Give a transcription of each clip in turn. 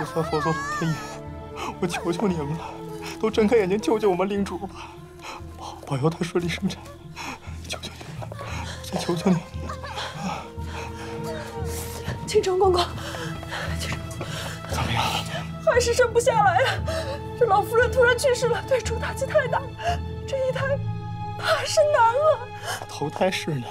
菩萨、佛祖、老天爷，我求求你们了，都睁开眼睛救救我们领主吧，保保佑他顺利生产，求求你们了，再求求你们了。青城公公，怎么样？还是生不下来啊！这老夫人突然去世了，对主打击太大，这一胎怕是难了。头胎是难，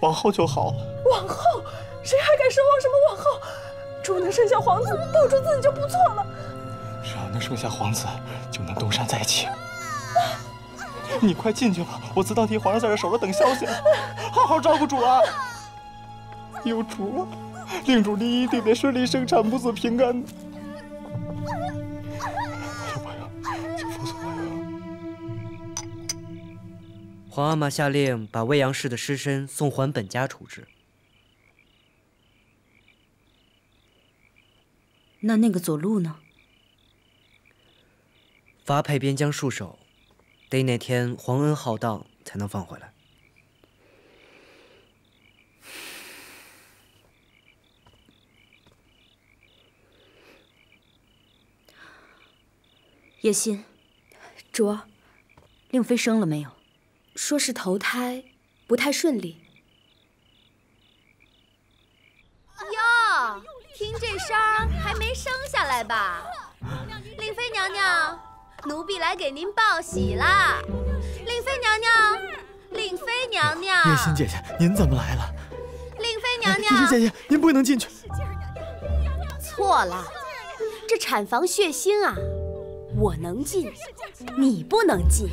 往后就好了。往后，谁还敢奢望什么往后？主能生下皇子，保住自己就不错了。只要能生下皇子，就能东山再起。你快进去吧，我自当替皇上在这守着等消息，好好照顾主啊！有主了，令主你一定得顺利生产，母子平安。皇阿玛下令把未央氏的尸身送还本家处置。那那个左路呢？发配边疆戍守，得哪天皇恩浩荡才能放回来。叶心，卓，令妃生了没有？说是头胎，不太顺利。哟，听这声儿还没生下来吧？令妃娘娘，奴婢来给您报喜啦！令妃娘娘，令妃娘娘，月心姐姐，您怎么来了？令妃娘娘，月心姐姐，您不能进去。错了，这产房血腥啊，我能进，你不能进。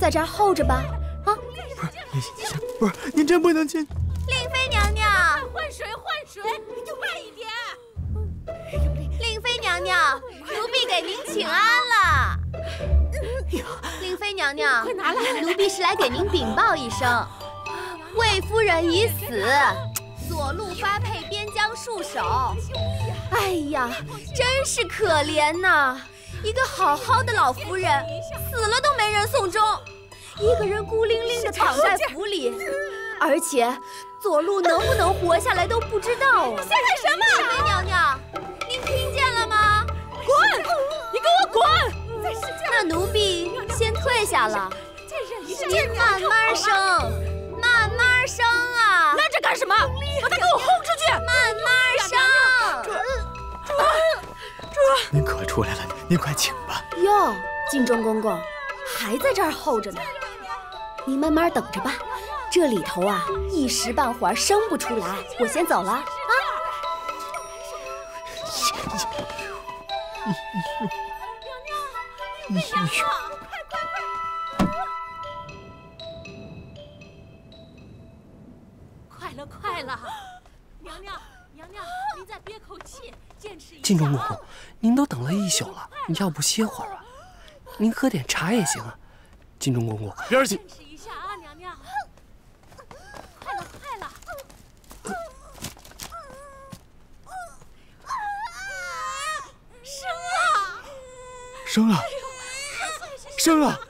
在这儿候着吧，啊！不是叶心姐姐，不是您真不能进。令妃娘娘，换水换水，就慢一点。娘娘，奴婢给您请安了。令妃娘娘，快拿来！奴婢是来给您禀报一声，魏夫人已死，左路发配边疆戍守。哎呀，真是可怜呐！一个好好的老夫人，死了都没人送终，一个人孤零零的躺在府里，而且左路能不能活下来都不知道。你想干什么？令妃娘娘，那奴婢先退下了。再忍一阵，您慢慢生，慢慢生啊！愣着干什么？把他给我轰出去！慢慢生。您可出来了，您快请吧。哟，晋忠公公还在这儿候着呢，您慢慢等着吧。这里头啊，一时半会儿生不出来，我先走了啊。娘娘，快快快！快了快了，娘娘娘娘，您再憋口气，坚持一下。晋忠公公，您都等了一宿了，你要不歇会儿吧？您喝点茶也行啊。晋忠公公，边儿去！坚持一下啊，娘娘。快了快了。生了！生了！生了！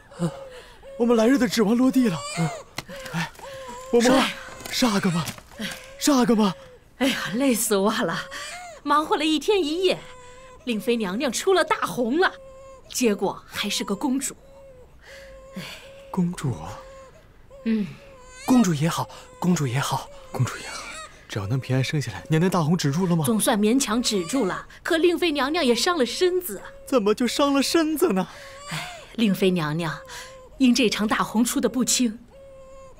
我们来日的指望落地了。哎，我们，是阿哥吗？是阿哥吗？哎呀，累死我了！忙活了一天一夜，令妃娘娘出了大红了，结果还是个公主。哎公主啊。嗯，公主也好，公主也好，公主也好，只要能平安生下来，娘娘大红止住了吗？总算勉强止住了，可令妃娘娘也伤了身子。怎么就伤了身子呢？哎，令妃娘娘，因这场大洪出的不轻，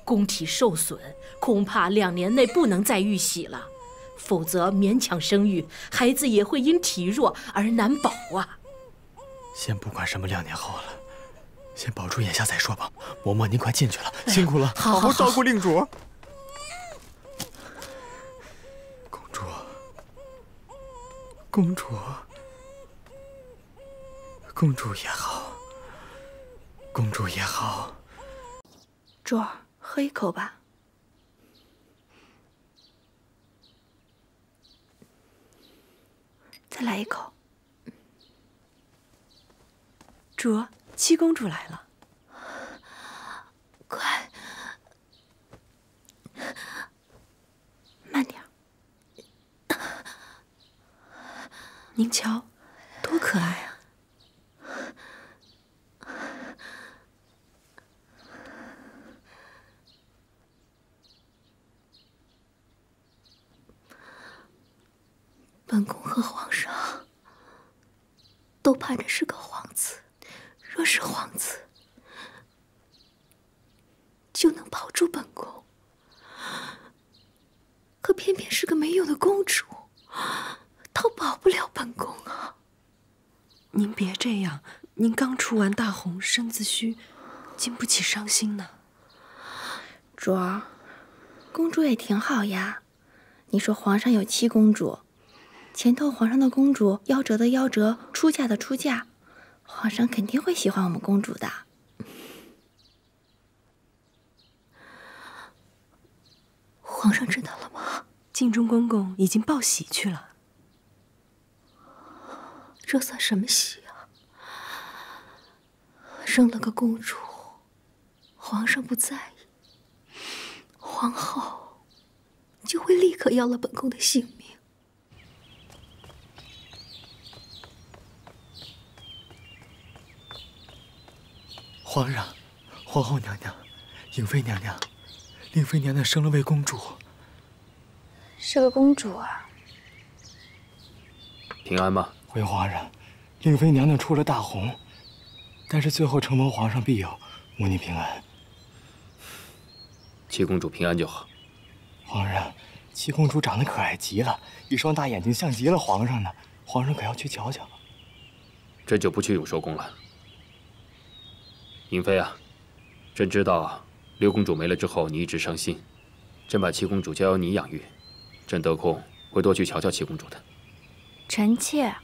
宫体受损，恐怕两年内不能再遇喜了。否则勉强生育，孩子也会因体弱而难保啊。先不管什么两年后了，先保住眼下再说吧。嬷嬷，您快进去了，辛苦了，好好照顾令主。公主，公主，公主也好，公主也好。卓儿，喝一口吧。再来一口。卓，七公主来了。快，慢点。您瞧，多可爱啊！本宫和皇上都盼着是个皇子，若是皇子，就能保住本宫。可偏偏是个没用的公主，都保不了本宫啊！您别这样，您刚出完大红，身子虚，经不起伤心呢。主儿，公主也挺好呀。你说皇上有七公主。前头皇上的公主夭折的夭折，出嫁的出嫁，皇上肯定会喜欢我们公主的。皇上知道了吗？敬忠公公已经报喜去了。这算什么喜啊？生了个公主，皇上不在意，皇后就会立刻要了本宫的性命。皇上，皇后娘娘，颖妃娘娘，令妃娘娘生了位公主，是个公主啊！平安吗？回皇上，令妃娘娘出了大红，但是最后承蒙皇上庇佑，母女平安。七公主平安就好。皇上，七公主长得可爱极了，一双大眼睛像极了皇上呢。皇上可要去瞧瞧。朕就不去永寿宫了。颖妃啊，朕知道六公主没了之后你一直伤心，朕把七公主交由你养育，朕得空会多去瞧瞧七公主的。臣妾，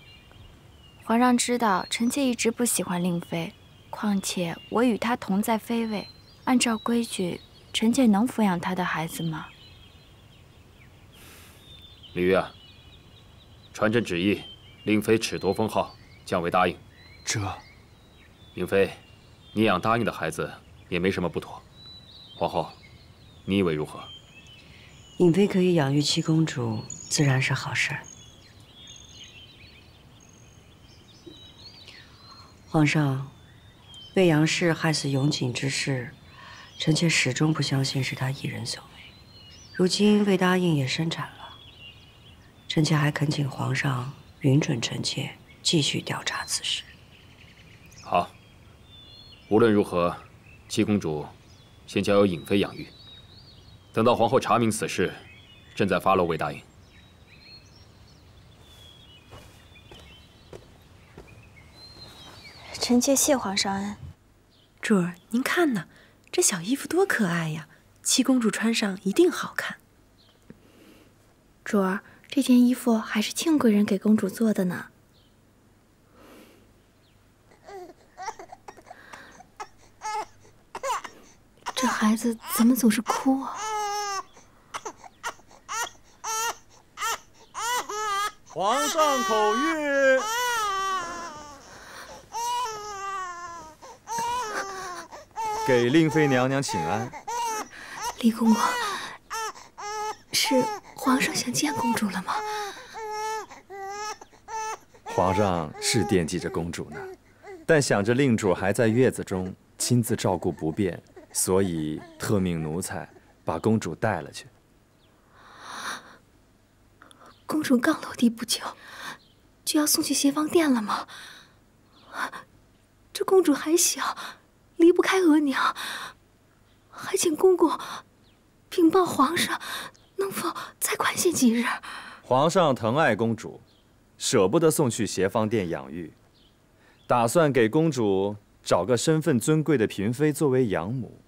皇上知道臣妾一直不喜欢令妃，况且我与她同在妃位，按照规矩，臣妾能抚养她的孩子吗？李煜啊，传朕旨意，令妃褫夺封号，降为答应。这，颖妃。你养答应的孩子也没什么不妥，皇后，你以为如何？颖妃可以养育七公主，自然是好事。皇上，魏杨氏害死永景之事，臣妾始终不相信是他一人所为。如今魏答应也生产了，臣妾还恳请皇上允准臣妾继续调查此事。好。无论如何，七公主先交由颖妃养育。等到皇后查明此事，朕再发落未答应。臣妾谢皇上恩。主儿，您看呢，这小衣服多可爱呀！七公主穿上一定好看。主儿，这件衣服还是庆贵人给公主做的呢。这孩子怎么总是哭啊？皇上口谕，给令妃娘娘请安。李公公，是皇上想见公主了吗？皇上是惦记着公主呢，但想着令主还在月子中，亲自照顾不便。所以特命奴才把公主带了去。公主刚落地不久，就要送去协芳殿了吗？这公主还小，离不开额娘，还请公公禀报皇上，能否再宽限几日？皇上疼爱公主，舍不得送去协芳殿养育，打算给公主找个身份尊贵的嫔妃作为养母。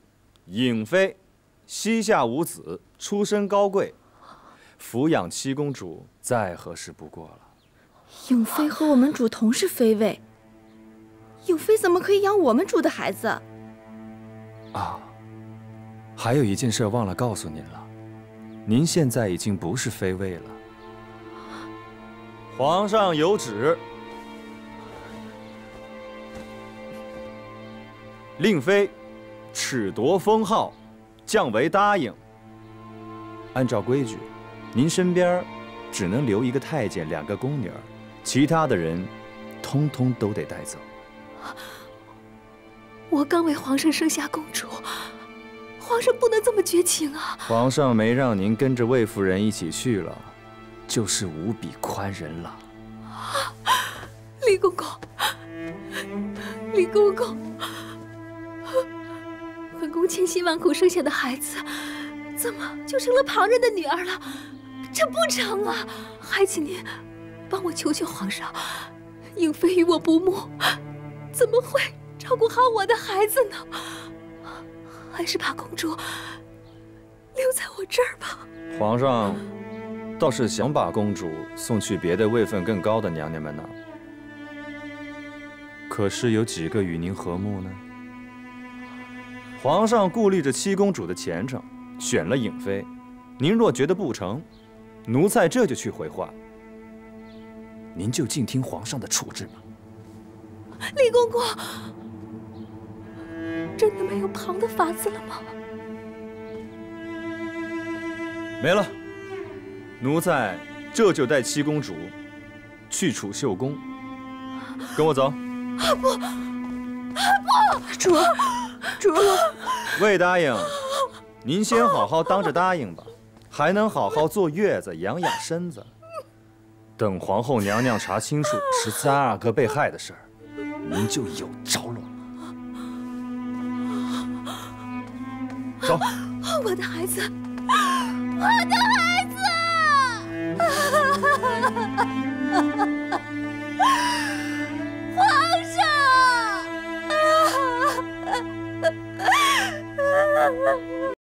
颖妃，膝下无子，出身高贵，抚养七公主再合适不过了。颖妃和我们主同是妃位，颖妃怎么可以养我们主的孩子？啊，还有一件事忘了告诉您了，您现在已经不是妃位了。皇上有旨，令妃。褫夺封号，降为答应。按照规矩，您身边只能留一个太监，两个宫女儿，其他的人，通通都得带走。我刚为皇上生下公主，皇上不能这么绝情啊！皇上没让您跟着魏夫人一起去了，就是无比宽仁了。李公公，李公公，宫千辛万苦生下的孩子，怎么就成了旁人的女儿了？这不成啊！还请您帮我求求皇上，颖妃与我不睦，怎么会？照顾好我的孩子呢，还是把公主留在我这儿吧。皇上倒是想把公主送去别的位分更高的娘娘们呢，可是有几个与您和睦呢？皇上顾虑着七公主的前程，选了颖妃。您若觉得不成，奴才这就去回话。您就静听皇上的处置吧。李公公。真的没有旁的法子了吗？没了，奴才这就带七公主去储秀宫。跟我走。不，不，主，主，未答应。您先好好当着答应吧，还能好好坐月子养养身子。等皇后娘娘查清楚十三阿哥被害的事儿，您就有着落了。走，我的孩子，我的孩子，皇上。